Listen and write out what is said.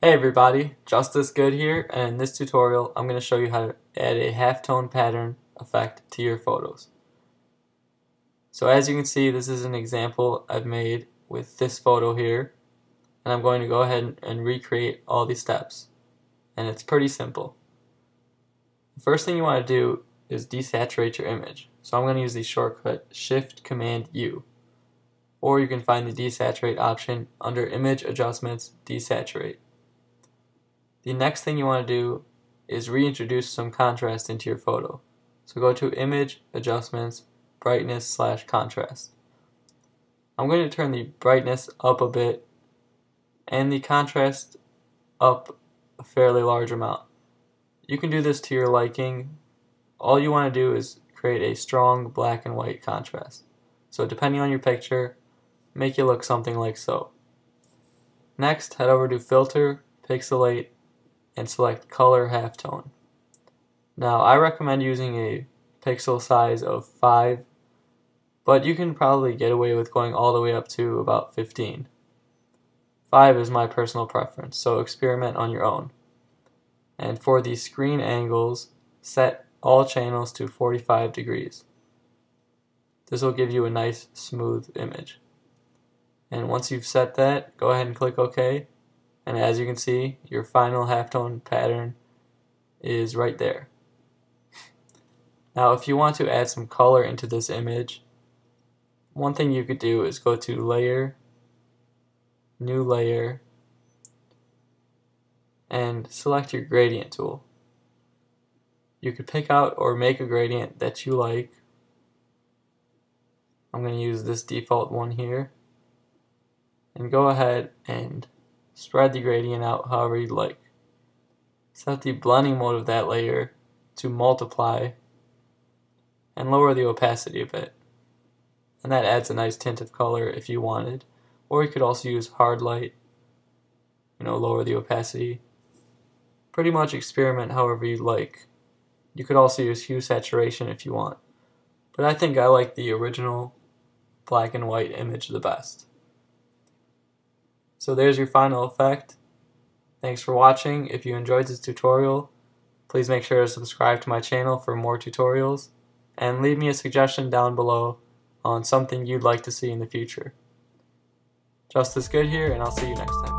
Hey everybody, Justin Odisho here, and in this tutorial I'm going to show you how to add a halftone pattern effect to your photos. So as you can see, this is an example I've made with this photo here, and I'm going to go ahead and recreate all these steps. And it's pretty simple. The first thing you want to do is desaturate your image. So I'm going to use the shortcut Shift Command U. Or you can find the desaturate option under Image Adjustments, Desaturate. The next thing you want to do is reintroduce some contrast into your photo. So go to Image, Adjustments, Brightness slash Contrast. I'm going to turn the brightness up a bit and the contrast up a fairly large amount. You can do this to your liking. All you want to do is create a strong black and white contrast. So depending on your picture, make it look something like so. Next, head over to Filter, Pixelate, and select color halftone. Now I recommend using a pixel size of 5 but you can probably get away with going all the way up to about 15. 5 is my personal preference, so experiment on your own. And for the screen angles, set all channels to 45 degrees. This will give you a nice smooth image. And once you've set that, go ahead and click OK and as you can see your final halftone pattern is right there. Now if you want to add some color into this image one thing you could do is go to layer new layer and select your gradient tool. You could pick out or make a gradient that you like. I'm going to use this default one here. And go ahead and Spread the gradient out however you'd like. Set the blending mode of that layer to multiply and lower the opacity a bit. And that adds a nice tint of color if you wanted. Or you could also use hard light, you know, lower the opacity. Pretty much experiment however you like. You could also use hue saturation if you want. But I think I like the original black and white image the best. So there's your final effect. Thanks for watching. If you enjoyed this tutorial, please make sure to subscribe to my channel for more tutorials, and leave me a suggestion down below on something you'd like to see in the future. Justin Odisho here, and I'll see you next time.